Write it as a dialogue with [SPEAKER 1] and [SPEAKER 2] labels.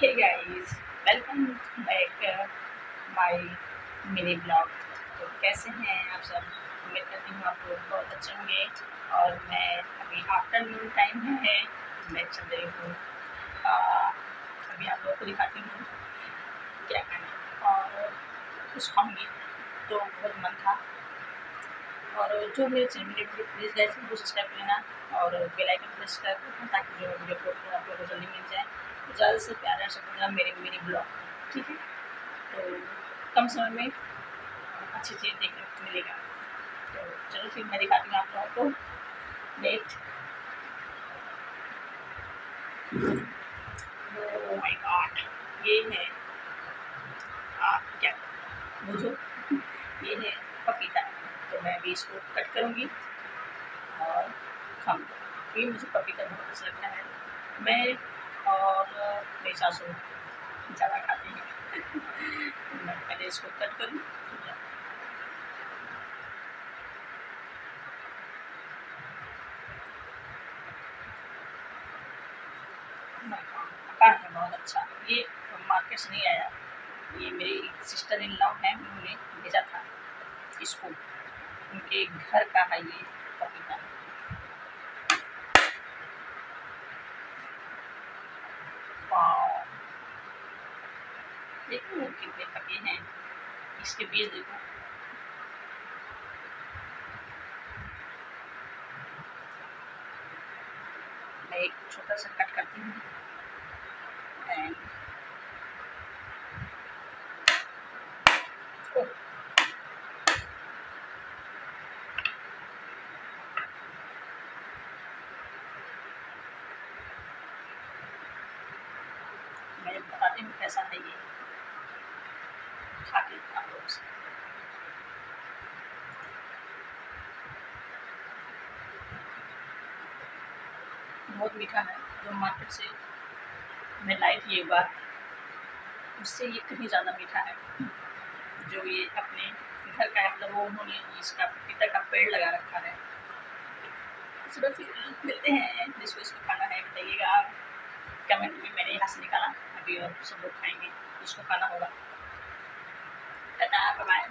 [SPEAKER 1] Hey guys welcome back my mini vlog तो कैसे हैं आप सब? उम्मीद करती हूँ आप लोग बहुत अच्छे होंगे और मैं अभी आफ्टरनून टाइम है, मैं चल रही हूँ। अभी आप लोगों को दिखाती हूँ क्या खाना और कुछ खाऊँगी। तो बहुत मन था। और जो मेरे चैनल वीडियो प्लीज़ गाइस वो सब्सक्राइब करना और बेल आइकन प्रेस कर ताकि जो वीडियो अपलोड आप लोगों को जल्दी मिल जाए। ज़्यादा से प्यार प्यारा सकूँगा मेरे मेरी ब्लॉग ठीक है? तो कम समय में अच्छी चीज़ देखने को मिलेगा। तो चलो फिर मैं दिखाती हूँ आप लोगों को। डेट माय गॉड ये है आ, क्या बुझो ये है पपीता। तो मैं भी इसको कट करूँगी। और खाऊँगी ये मुझे पपीता बहुत अच्छा लगता है। मैं, और मेरी सासू ज़्यादा खाती हैं। मैं पहले इसको कट करूँ। पका है बहुत अच्छा। ये मार्केट से नहीं आया। ये मेरी सिस्टर इन लॉ है, उन्होंने भेजा था। इसको। उनके घर का है ये पपीता। देखो कितने पके हैं। इसके बीज देखो। मैं एक छोटा सा कट करती हूँ। मैं बताती हूँ कैसा है ये खा बहुत मीठा है? जो मार्केट से मैं लाई थी एक बार। उससे ये कहीं ज़्यादा मीठा है। जो ये अपने घर का मतलब वो उन्होंने इसका पपीता का पेड़ लगा रखा है। चलो फिर मिलते हैं। जिसको इसको खाना है, बताइएगा। आप कमेंट में अभी और सब लोग खाएँगे जिसको खाना होगा। बाय